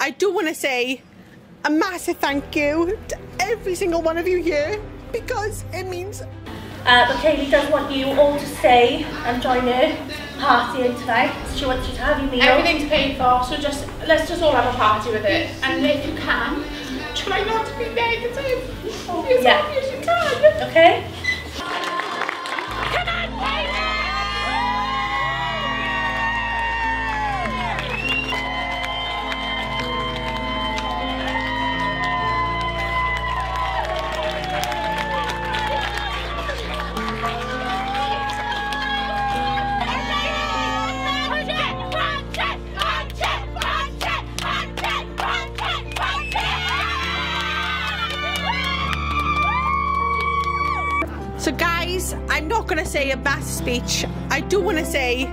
I do want to say a massive thank you to every single one of you here because it means. Uh, but Kayley does want you all to stay and join her partying tonight. She wants you to have your meal. Everything's paid for, so just let's just all have a party with it. And if you can, try not to be negative. As Yeah. as you can. Okay? So, guys, I'm not going to say a massive speech. I do want to say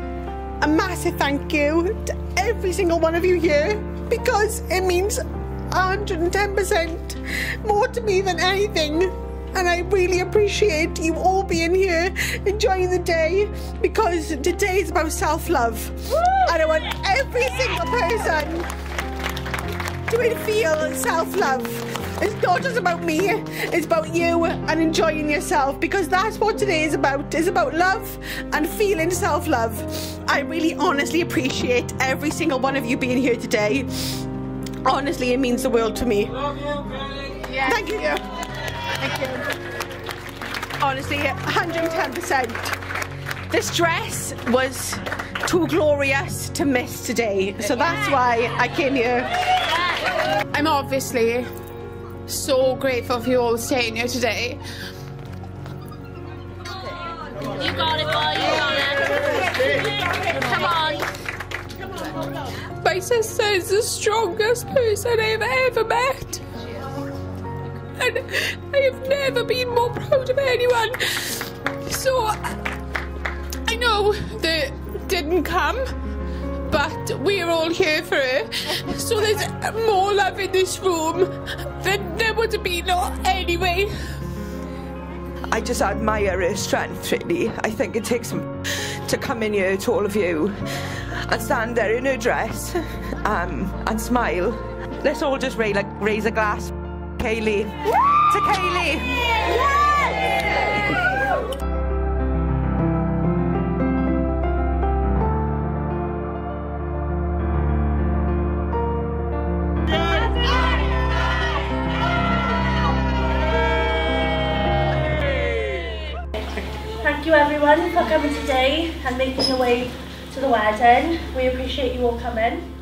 a massive thank you to every single one of you here because it means 110% more to me than anything. And I really appreciate you all being here, enjoying the day, because today is about self love. And I want every single person to feel self love. It's not just about me, it's about you and enjoying yourself because that's what today is about. It's about love and feeling self love. I really honestly appreciate every single one of you being here today. Honestly, it means the world to me. Love you, yes. Thank you. Thank you. Honestly, 110%. This dress was too glorious to miss today, so that's why I came here. I'm obviously so grateful for you all staying here today. You got it, boy. You got it. Come on. My sister is the strongest person I've ever met. And I have never been more proud of anyone. So I know that didn't come, but we're all here for her. So there's more love in this room than there would have been anyway. I just admire her strength, really. I think it takes to come in here to all of you and stand there in her dress um, and smile. Let's all just raise, like, raise a glass. Kayley. To Kayley. Thank you everyone for coming today and making your way to the wedding. We appreciate you all coming.